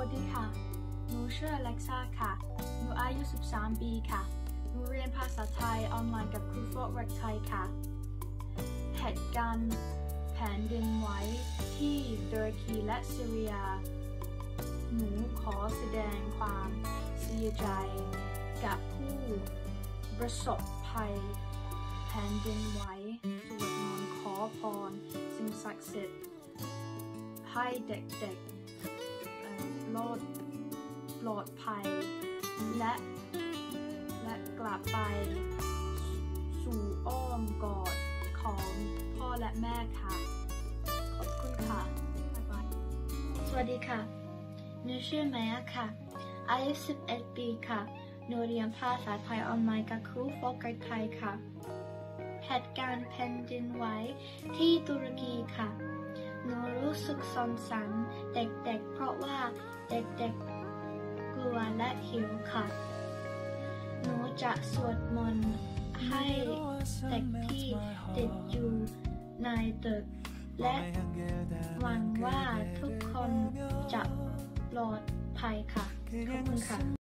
วัสดีค่ะ หนูชื่ออเล็กซ่าค่ะ หนูอายุ 13 ปีค่ะ หนูเรียนภาษาไทยออนไลน์กับครูโฟกรักไทยค่ะ เหตุการณ์แผ่นดินไหวที่ตุรกีและซีเรีย หนูขอแสดงความเสียใจกับผู้ประสบภัยแผ่นดินไหวสวดมนต์ขอพรสิ่งศักดิ์สิทธิ์ให้เด็กๆ ปลอดภัย และและกลับไป สู่อ้อมกอดของพ่อและแม่ค่ะ ขอบคุณค่ะบ๊ายบายสวัสดีค่ะหนูชื่อแมยค่ะอายุ11ปีค่ะหนูเรียนภาษาไทยออนไลน์กับครูโฟกัสไทยค่ะเหตุการณ์แผ่นดินไหวที่ตุรกีค่ะ หนูรู้สึกสงสารเด็กๆ เพราะว่าเด็กๆ กลัวและหิวค่ะ หนูจะสวดมนต์ให้เด็กที่ติดอยู่ในตึก และหวังว่าทุกคนจะปลอดภัยค่ะ ขอบคุณค่ะ